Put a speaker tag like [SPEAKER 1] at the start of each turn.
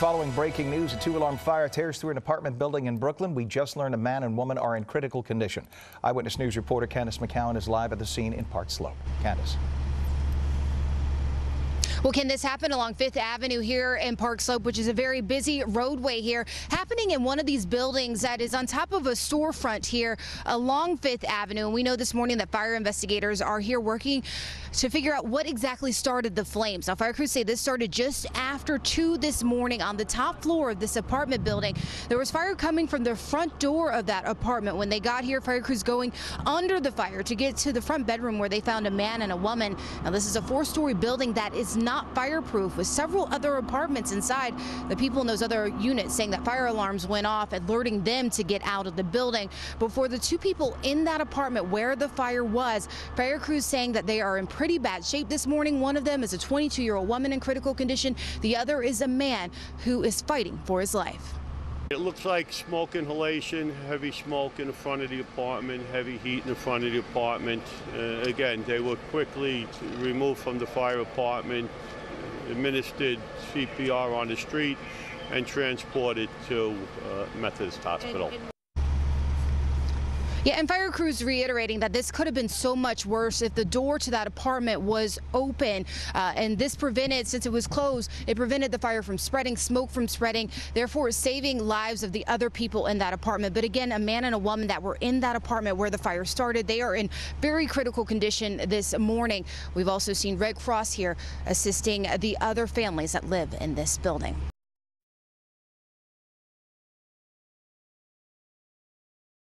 [SPEAKER 1] following breaking news, a two-alarm fire tears through an apartment building in Brooklyn. We just learned a man and woman are in critical condition. Eyewitness News reporter Candace McCowan is live at the scene in Park Slope. Candace.
[SPEAKER 2] Well, can this happen along Fifth Avenue here in Park Slope, which is a very busy roadway here, happening in one of these buildings that is on top of a storefront here along Fifth Avenue. And we know this morning that fire investigators are here working to figure out what exactly started the flames. Now, fire crews say this started just after 2 this morning on the top floor of this apartment building. There was fire coming from the front door of that apartment. When they got here, fire crews going under the fire to get to the front bedroom where they found a man and a woman. Now, this is a four-story building that is not not fireproof with several other apartments inside. The people in those other units saying that fire alarms went off, alerting them to get out of the building. But for the two people in that apartment where the fire was, fire crews saying that they are in pretty bad shape this morning. One of them is a 22 year old woman in critical condition. The other is a man who is fighting for his life.
[SPEAKER 3] It looks like smoke inhalation, heavy smoke in the front of the apartment, heavy heat in the front of the apartment. Uh, again, they were quickly removed from the fire apartment, administered CPR on the street, and transported to uh, Methodist Hospital.
[SPEAKER 2] Yeah, and fire crews reiterating that this could have been so much worse if the door to that apartment was open. Uh, and this prevented, since it was closed, it prevented the fire from spreading, smoke from spreading, therefore saving lives of the other people in that apartment. But again, a man and a woman that were in that apartment where the fire started, they are in very critical condition this morning. We've also seen Red Cross here assisting the other families that live in this building.